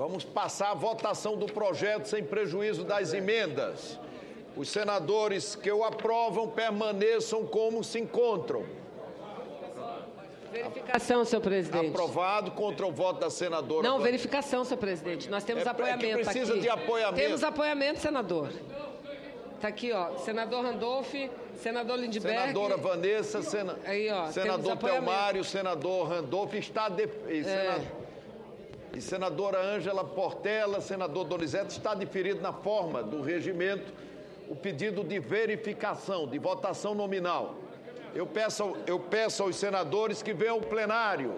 Vamos passar a votação do projeto sem prejuízo das emendas. Os senadores que o aprovam permaneçam como se encontram. Verificação, senhor presidente. Aprovado contra o voto da senadora. Não, verificação, senhor presidente. Nós temos É- é apoiamento precisa aqui. de apoiamento. Temos apoiamento, senador. Está aqui, ó. Senador Randolph, senador Lindbergh. Senadora Vanessa, sena... Aí, ó, senador. Telmário, senador Randolph, está de... e, sena- e senadora Ângela Portela, senador Donizete, está deferido na forma do regimento o pedido de verificação, de votação nominal. Eu peço, eu peço aos senadores que venham ao plenário.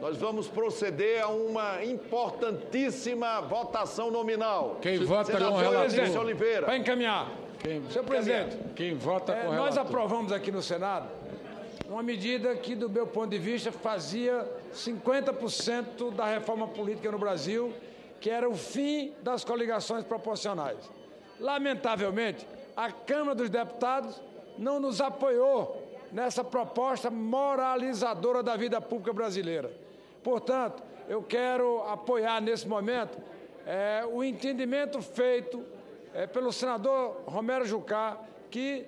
Nós vamos proceder a uma importantíssima votação nominal. Quem vota com o Senador relator. Oliveira. Para encaminhar. Senhor presidente, Quem vota é, com o nós relator. aprovamos aqui no Senado uma medida que, do meu ponto de vista, fazia 50% da reforma política no Brasil, que era o fim das coligações proporcionais. Lamentavelmente, a Câmara dos Deputados não nos apoiou nessa proposta moralizadora da vida pública brasileira. Portanto, eu quero apoiar nesse momento eh, o entendimento feito eh, pelo senador Romero Jucá, que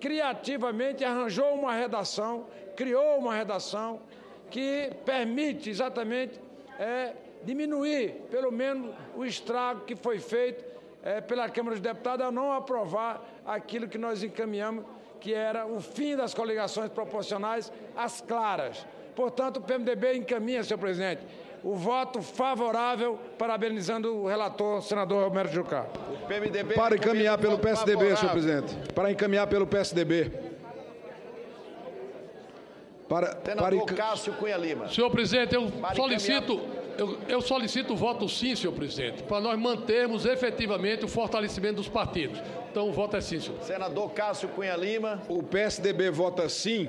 criativamente arranjou uma redação, criou uma redação que permite exatamente eh, diminuir, pelo menos, o estrago que foi feito eh, pela Câmara dos Deputados ao não aprovar aquilo que nós encaminhamos, que era o fim das coligações proporcionais às claras. Portanto, o PMDB encaminha, senhor presidente, o voto favorável, parabenizando o relator, senador Romero Jucá. O PMDB Para encaminhar pelo PSDB, senhor favorável. presidente. Para encaminhar pelo PSDB. Para, para Senador enca- Cássio Cunha Lima. Senhor presidente, eu Para solicito, eu, eu solicito o voto sim, senhor presidente, para nós mantermos efetivamente o fortalecimento dos partidos. Então, o voto é sim, senhor. Senador Cássio Cunha Lima. o PSDB vota sim,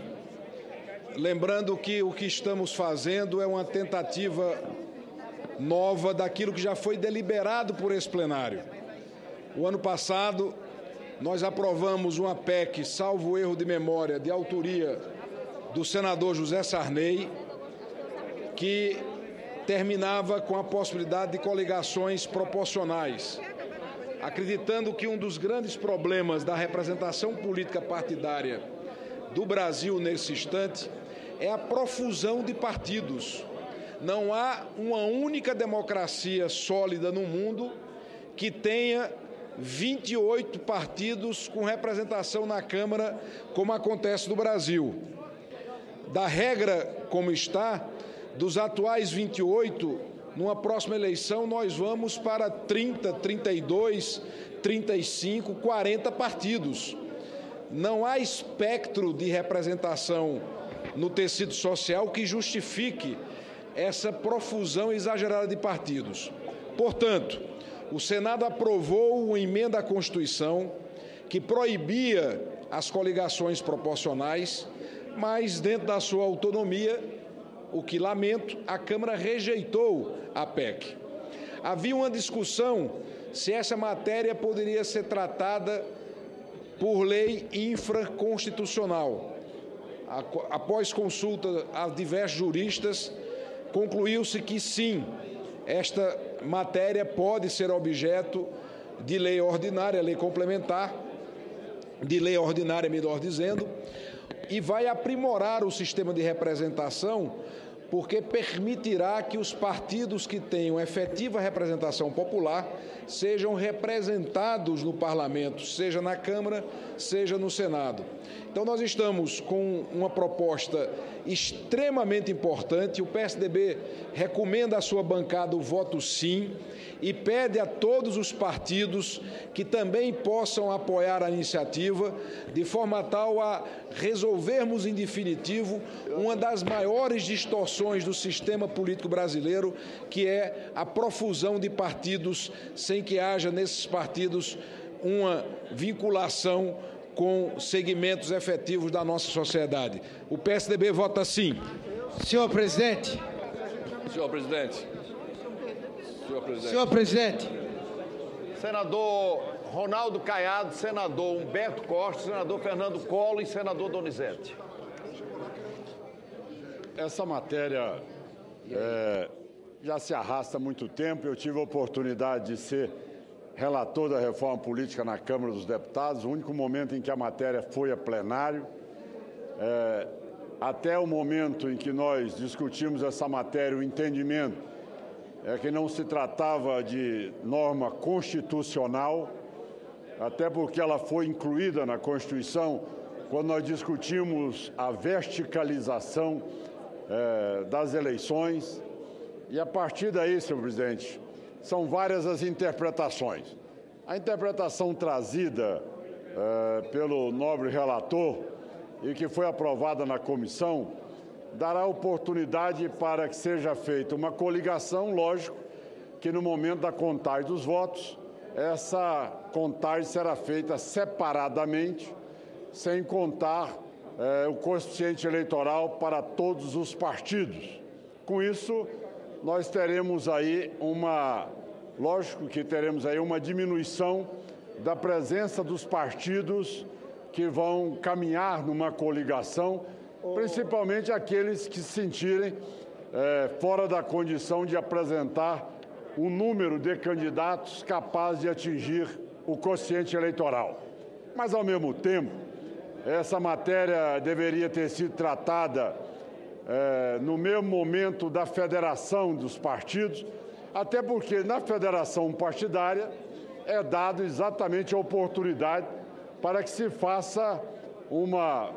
lembrando que o que estamos fazendo é uma tentativa nova daquilo que já foi deliberado por esse plenário. O ano passado, nós aprovamos uma PEC, salvo erro de memória, de autoria do senador José Sarney, que terminava com a possibilidade de coligações proporcionais, acreditando que um dos grandes problemas da representação política partidária do Brasil nesse instante é a profusão de partidos. Não há uma única democracia sólida no mundo que tenha 28 partidos com representação na Câmara, como acontece no Brasil da regra como está, dos atuais 28, numa próxima eleição nós vamos para 30, 32, 35, 40 partidos. Não há espectro de representação no tecido social que justifique essa profusão exagerada de partidos. Portanto, o Senado aprovou uma emenda à Constituição que proibia as coligações proporcionais, mas dentro da sua autonomia, o que lamento, a Câmara rejeitou a PEC. Havia uma discussão se essa matéria poderia ser tratada por lei infraconstitucional. Após consulta a diversos juristas, concluiu-se que sim, esta matéria pode ser objeto de lei ordinária, lei complementar, de lei ordinária, melhor dizendo, e vai aprimorar o sistema de representação, porque permitirá que os partidos que tenham efetiva representação popular sejam representados no parlamento, seja na Câmara, seja no Senado. Então, nós estamos com uma proposta extremamente importante. O PSDB recomenda à sua bancada o voto sim e pede a todos os partidos que também possam apoiar a iniciativa, de forma tal a resolvermos em definitivo uma das maiores distorções do sistema político brasileiro, que é a profusão de partidos sem que haja nesses partidos uma vinculação com segmentos efetivos da nossa sociedade. O PSDB vota sim. Senhor presidente, Senhor presidente. Senhor presidente. senhor presidente, Senador Ronaldo Caiado, senador Humberto Costa, senador Fernando Collor e senador Donizete. Essa matéria é, já se arrasta há muito tempo. Eu tive a oportunidade de ser relator da reforma política na Câmara dos Deputados, o único momento em que a matéria foi a plenário. É, até o momento em que nós discutimos essa matéria, o entendimento é que não se tratava de norma constitucional, até porque ela foi incluída na Constituição quando nós discutimos a verticalização é, das eleições. E a partir daí, senhor presidente, são várias as interpretações. A interpretação trazida é, pelo nobre relator e que foi aprovada na comissão dará oportunidade para que seja feita uma coligação, lógico, que no momento da contagem dos votos, essa contagem será feita separadamente, sem contar eh, o coeficiente eleitoral para todos os partidos. Com isso, nós teremos aí uma, lógico que teremos aí uma diminuição da presença dos partidos que vão caminhar numa coligação, principalmente aqueles que se sentirem é, fora da condição de apresentar o número de candidatos capaz de atingir o quociente eleitoral. Mas, ao mesmo tempo, essa matéria deveria ter sido tratada é, no mesmo momento da federação dos partidos, até porque na federação partidária é dado exatamente a oportunidade para que se faça uma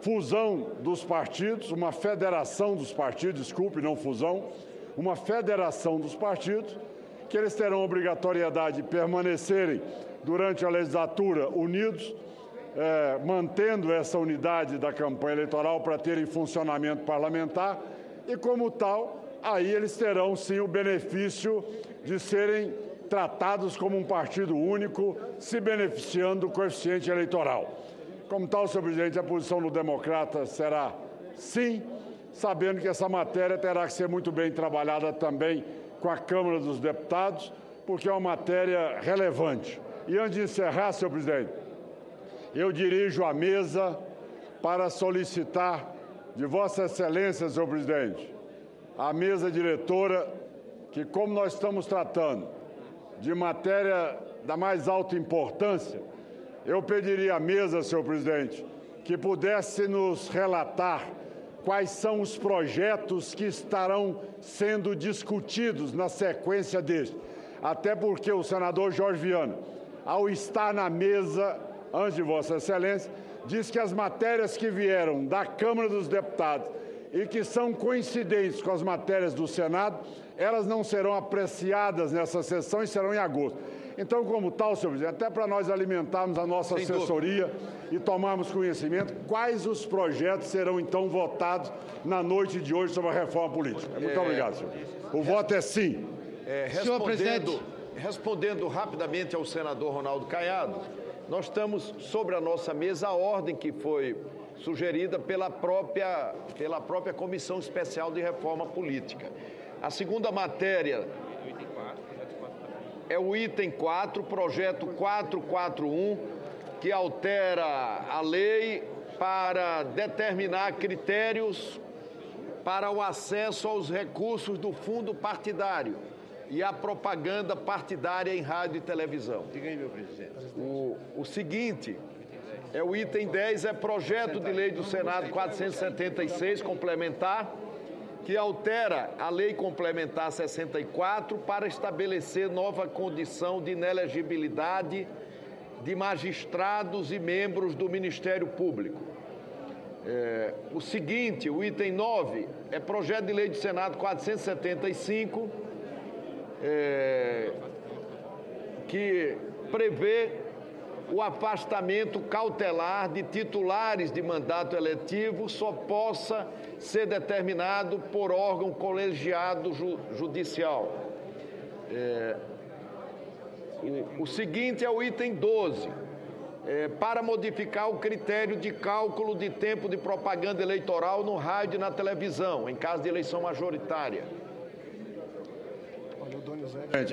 fusão dos partidos, uma federação dos partidos, desculpe, não fusão, uma federação dos partidos, que eles terão obrigatoriedade de permanecerem durante a legislatura unidos é, mantendo essa unidade da campanha eleitoral para terem funcionamento parlamentar e, como tal, aí eles terão sim o benefício de serem tratados como um partido único, se beneficiando do coeficiente eleitoral. Como tal, senhor presidente, a posição do democrata será sim, sabendo que essa matéria terá que ser muito bem trabalhada também com a Câmara dos Deputados, porque é uma matéria relevante. E antes de encerrar, senhor presidente, eu dirijo a mesa para solicitar de Vossa Excelência, senhor presidente, a mesa diretora, que como nós estamos tratando de matéria da mais alta importância, eu pediria à mesa, senhor presidente, que pudesse nos relatar quais são os projetos que estarão sendo discutidos na sequência deste. Até porque o senador Jorge Viana, ao estar na mesa, antes de Vossa Excelência, diz que as matérias que vieram da Câmara dos Deputados e que são coincidentes com as matérias do Senado, elas não serão apreciadas nessa sessão e serão em agosto. Então, como tal, senhor presidente, até para nós alimentarmos a nossa Sem assessoria dúvida. e tomarmos conhecimento, quais os projetos serão então votados na noite de hoje sobre a reforma política. Muito é... obrigado, senhor. O voto é sim. É, respondendo, respondendo rapidamente ao senador Ronaldo Caiado, nós estamos sobre a nossa mesa a ordem que foi sugerida pela própria, pela própria Comissão Especial de Reforma Política. A segunda matéria é o item 4, projeto 441, que altera a lei para determinar critérios para o acesso aos recursos do fundo partidário e a propaganda partidária em rádio e televisão. Diga aí, meu presidente. O, o seguinte, é o item 10, é projeto de lei do Senado 476, complementar, que altera a lei complementar 64 para estabelecer nova condição de inelegibilidade de magistrados e membros do Ministério Público. É, o seguinte, o item 9, é projeto de lei do Senado 475, é, que prevê o afastamento cautelar de titulares de mandato eletivo só possa ser determinado por órgão colegiado ju judicial. É, o, seguinte é o item 12. É, para modificar o critério de cálculo de tempo de propaganda eleitoral no rádio e na televisão, em caso de eleição majoritária.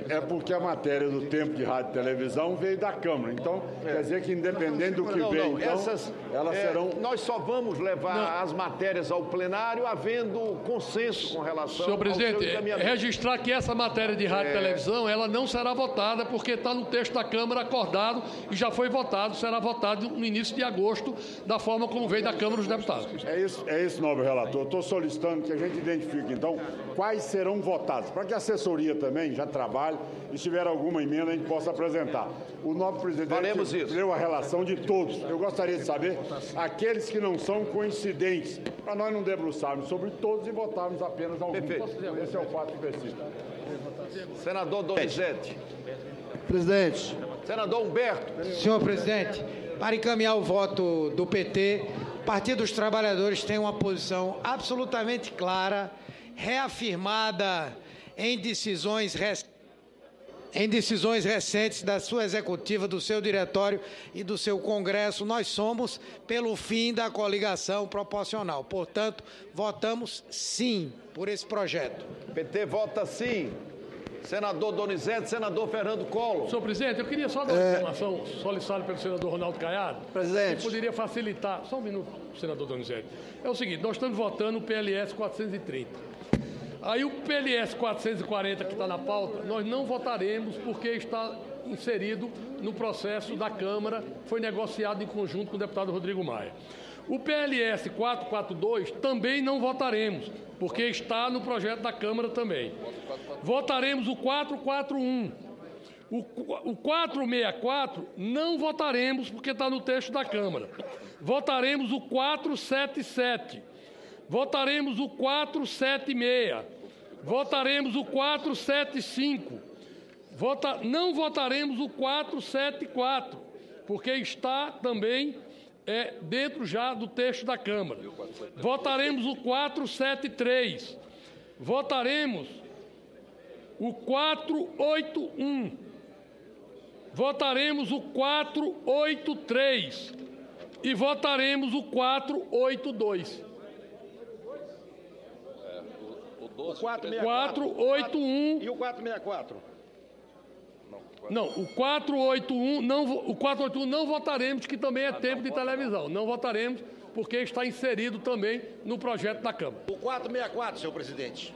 É porque a matéria do tempo de rádio e televisão veio da Câmara. Então, quer dizer que independente do que não, então, essas, elas é, serão... Nós só vamos levar as matérias ao plenário havendo consenso com relação Senhor ao presidente, registrar que essa matéria de rádio e televisão, ela não será votada porque está no texto da Câmara acordado e já foi votado, será votado no início de agosto, da forma como veio da Câmara dos Deputados. É isso, é isso, nobre relator. Estou solicitando que a gente identifique, então, quais serão votados, para que a assessoria também já trabalhe e se tiver alguma emenda a gente possa apresentar. O nobre presidente Faremos isso. a relação de todos. Eu gostaria de saber aqueles que não são coincidentes, para nós não debruçarmos sobre todos e votarmos apenas alguns. Perfeito. Esse é o fato específico. Senador Donizete. Presidente. Senador Humberto. Senhor presidente, para encaminhar o voto do PT, o Partido dos Trabalhadores tem uma posição absolutamente clara, reafirmada em decisões recentes. Em decisões recentes da sua executiva, do seu diretório e do seu Congresso, nós somos pelo fim da coligação proporcional. Portanto, votamos sim por esse projeto. PT vota sim. Senador Donizete, senador Fernando Collor. Senhor presidente, eu queria só dar uma informação solicitada pelo senador Ronaldo Caiado. Presidente. Que poderia facilitar. Só um minuto, senador Donizete. É o seguinte, nós estamos votando o PLS 430. Aí o PLS 440 que está na pauta, nós não votaremos porque está inserido no processo da Câmara, foi negociado em conjunto com o deputado Rodrigo Maia. O PLS 442 também não votaremos, porque está no projeto da Câmara também. Votaremos o 441. O, qu- o 464 não votaremos porque está no texto da Câmara. Votaremos o 477. Votaremos o 476. Votaremos o 475. Vota, não votaremos o 474, porque está também é, dentro já do texto da Câmara. Votaremos o 473. Votaremos o 481. Votaremos o 483. E votaremos o 482. O 481. E o 464? Não, o 481 não, o 481 não votaremos, que também é tempo de televisão. Não votaremos, porque está inserido também no projeto da Câmara. O 464, senhor presidente.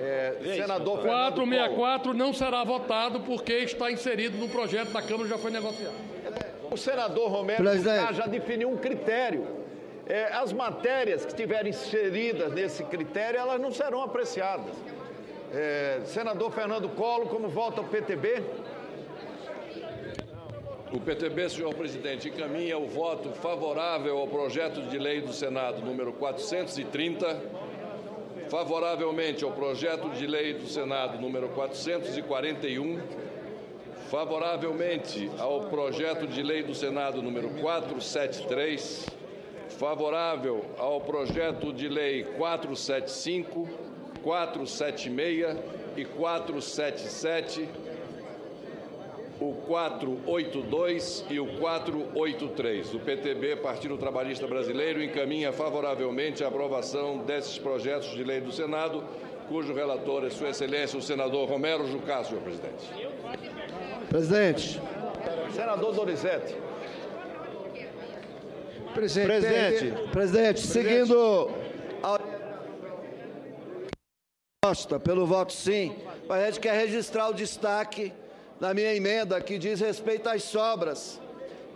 É, senador Fernando Collor. 464 não será votado, porque está inserido no projeto da Câmara, já foi negociado. O senador Romero já definiu um critério. É, as matérias que estiverem inseridas nesse critério, elas não serão apreciadas. É, senador Fernando Collor, como vota o PTB? O PTB, senhor presidente, encaminha o voto favorável ao projeto de lei do Senado número 430, favoravelmente ao projeto de lei do Senado número 441, favoravelmente ao projeto de lei do Senado número 473, favorável ao projeto de lei 475, 476 e 477 o 482 e o 483. O PTB, Partido Trabalhista Brasileiro, encaminha favoravelmente a aprovação desses projetos de lei do Senado, cujo relator é Sua Excelência o senador Romero Jucá, senhor presidente. Presidente. Senador Donizete. Presidente. Presidente, seguindo a proposta pelo voto sim, a gente quer registrar o destaque na minha emenda que diz respeito às sobras.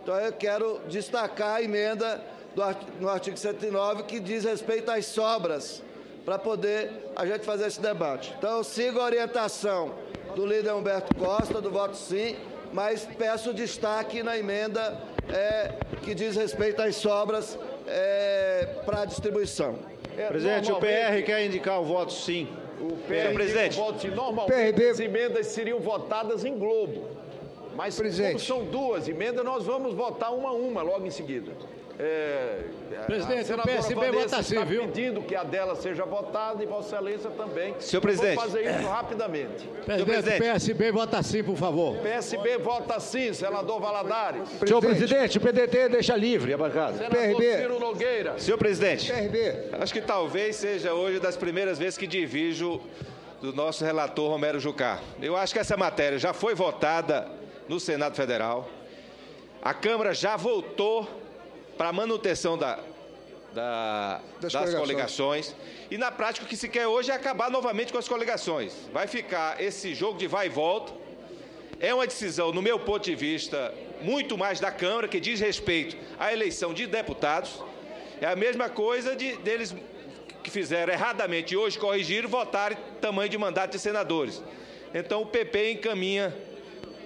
Então eu quero destacar a emenda do art- no artigo 109 que diz respeito às sobras, para poder a gente fazer esse debate. Então eu sigo a orientação do líder Humberto Costa, do voto sim, mas peço destaque na emenda é, que diz respeito às sobras é, para distribuição. É, Presidente, o PR quer indicar o voto sim. O PR presidente. voto sim. Normalmente PRB. as emendas seriam votadas em globo. Mas Presidente. como são duas emendas, nós vamos votar uma a uma logo em seguida. É, Presidente, a PSB vota sim, viu? pedindo que a dela seja votada e Vossa Excelência também. Senhor presidente. Vou fazer isso rapidamente. Presidente, presidente. PSB vota sim, por favor. PSB vota sim, senador Valadares. Senhor presidente, o PDT deixa livre a bancada. Senador Ciro Nogueira. Senhor presidente, PRB. acho que talvez seja hoje das primeiras vezes que divijo do nosso relator Romero Jucá. Eu acho que essa matéria já foi votada no Senado Federal. A Câmara já voltou para a manutenção da, da, das, das coligações. coligações. E na prática o que se quer hoje é acabar novamente com as coligações. Vai ficar esse jogo de vai e volta. É uma decisão, no meu ponto de vista, muito mais da Câmara, que diz respeito à eleição de deputados. É a mesma coisa de deles que fizeram erradamente e hoje corrigiram, votarem tamanho de mandato de senadores. Então o PP encaminha,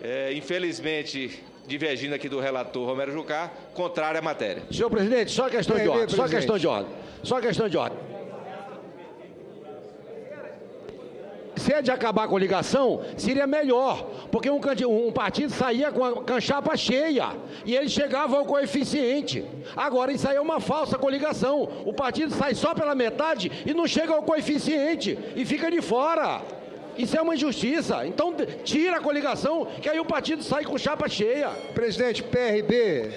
é, infelizmente, divergindo aqui do relator Romero Jucá, contrário à matéria. Senhor presidente, só questão de ordem. Só questão de ordem. Só questão de ordem. Se é de acabar com a ligação, seria melhor, porque um, um partido saía com a canchapa cheia e ele chegava ao coeficiente. Agora isso aí é uma falsa coligação. O partido sai só pela metade e não chega ao coeficiente e fica de fora. Isso é uma injustiça. Então tira a coligação, que aí o partido sai com chapa cheia. Presidente, PRB.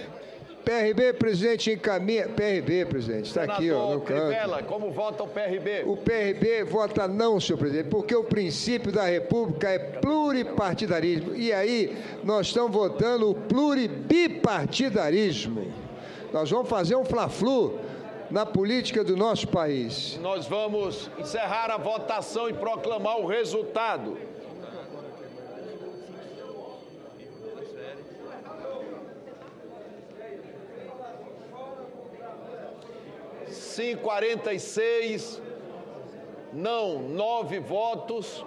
PRB, presidente, encaminha. PRB, presidente, está aqui, ó, no canto. Crivella, como vota o PRB? O PRB vota não, senhor presidente, porque o princípio da República é pluripartidarismo. E aí, nós estamos votando o pluribipartidarismo. Nós vamos fazer um fla-flu na política do nosso país. Nós vamos encerrar a votação e proclamar o resultado. Sim, 46. Não, nove votos.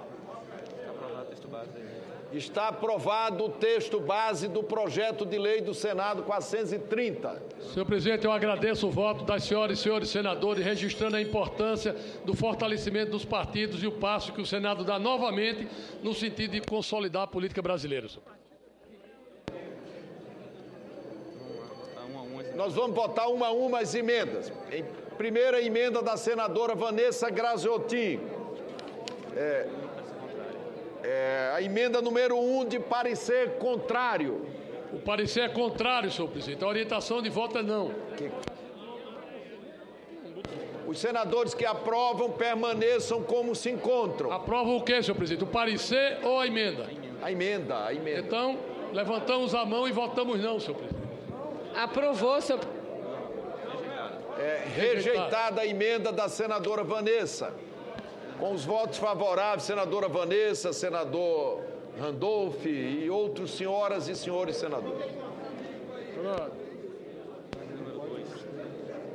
Está aprovado o texto base do projeto de lei do Senado 430. Senhor presidente, eu agradeço o voto das senhoras e senhores senadores, registrando a importância do fortalecimento dos partidos e o passo que o Senado dá novamente no sentido de consolidar a política brasileira. Nós vamos votar uma a uma as emendas. Em primeira emenda da senadora Vanessa Graziotin. É, é, a emenda número 1 um de parecer contrário. O parecer é contrário, senhor presidente. A orientação de voto é não. Que... Os senadores que aprovam permaneçam como se encontram. Aprovam o que, senhor presidente? O parecer ou a emenda? A emenda, a emenda. Então, levantamos a mão e votamos não, senhor presidente. Aprovou, senhor é, rejeitada a emenda da senadora Vanessa. Com os votos favoráveis, senadora Vanessa, senador Randolph e outros senhoras e senhores senadores.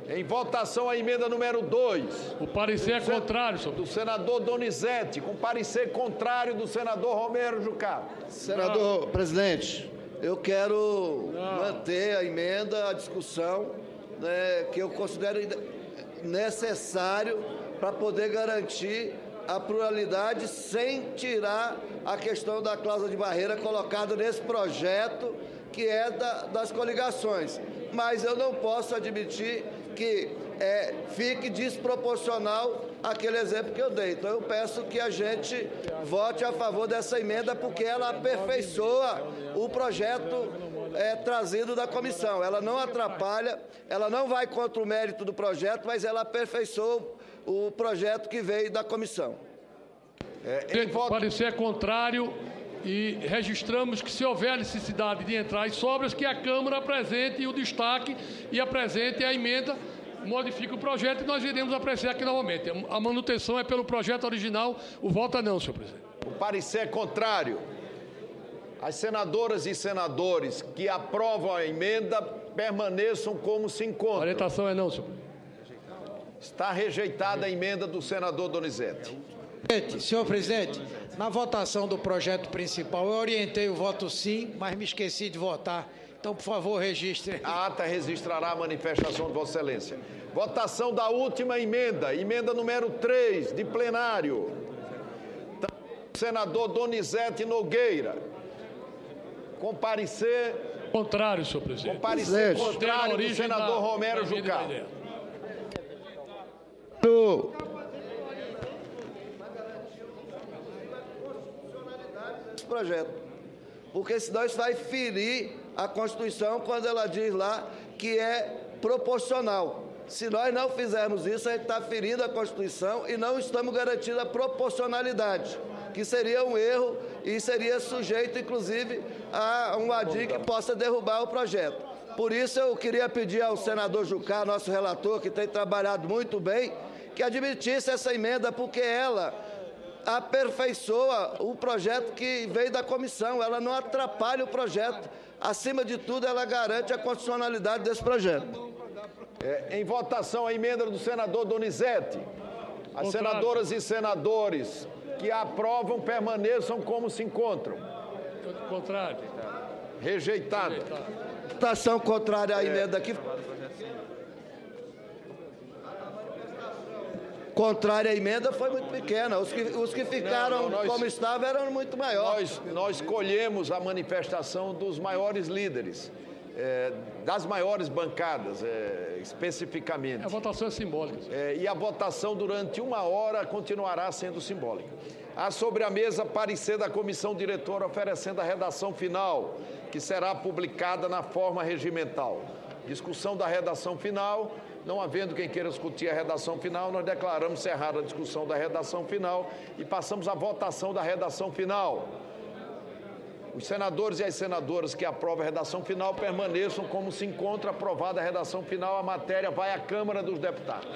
Em votação a emenda número 2. O parecer é contrário, senhor. Do senador Donizete, com parecer contrário do senador Romero Jucá. Senador Não. presidente, eu quero Não. manter a emenda, a discussão, né, que eu considero necessário para poder garantir a pluralidade sem tirar a questão da cláusula de barreira colocada nesse projeto que é da, das coligações. Mas eu não posso admitir que é, fique desproporcional aquele exemplo que eu dei. Então eu peço que a gente vote a favor dessa emenda porque ela aperfeiçoa o projeto é, trazido da comissão. Ela não atrapalha, ela não vai contra o mérito do projeto, mas ela aperfeiçoa o projeto que veio da comissão. É, voto... Parecer contrário e registramos que se houver necessidade de entrar as sobras, que a Câmara apresente o destaque e apresente a emenda, modifique o projeto e nós iremos apreciar aqui novamente. A manutenção é pelo projeto original, o voto é não, senhor presidente. O parecer é contrário. As senadoras e senadores que aprovam a emenda permaneçam como se encontram. A orientação é não, senhor. Está rejeitada a emenda do senador Donizete. Senhor presidente, na votação do projeto principal, eu orientei o voto sim, mas me esqueci de votar. Então, por favor, registre. A ata registrará a manifestação de Vossa Excelência. Votação da última emenda, emenda número 3, de plenário. Senador Donizete Nogueira. Comparecer. Contrário, senhor presidente. Comparecer contrário do senador da, Romero Jucá. Projeto. Porque senão isso vai ferir a Constituição quando ela diz lá que é proporcional. Se nós não fizermos isso, a gente está ferindo a Constituição e não estamos garantindo a proporcionalidade, que seria um erro e seria sujeito, inclusive, a um ADI que possa derrubar o projeto. Por isso, eu queria pedir ao senador Jucá, nosso relator, que tem trabalhado muito bem, que admitisse essa emenda, porque ela aperfeiçoa o projeto que veio da comissão, ela não atrapalha o projeto. Acima de tudo, ela garante a constitucionalidade desse projeto. É, em votação, a emenda do senador Donizete. As Contrário. senadoras e senadores que aprovam permaneçam como se encontram. Contrário. Rejeitado. Votação contrária à emenda aqui. Contrária à emenda foi muito pequena. Os que, os que ficaram Não, não, nós- como estavam eram muito maiores. Nós, nós colhemos a manifestação dos maiores líderes, é, das maiores bancadas, é, especificamente. A votação é simbólica. É, e a votação durante uma hora continuará sendo simbólica. Há sobre a mesa parecer da comissão diretora oferecendo a redação final, que será publicada na forma regimental. Discussão da redação final. Não havendo quem queira discutir a redação final, nós declaramos cerrada a discussão da redação final e passamos à votação da redação final. Os senadores e as senadoras que aprovam a redação final permaneçam como se encontra aprovada a redação final. A matéria vai à Câmara dos Deputados.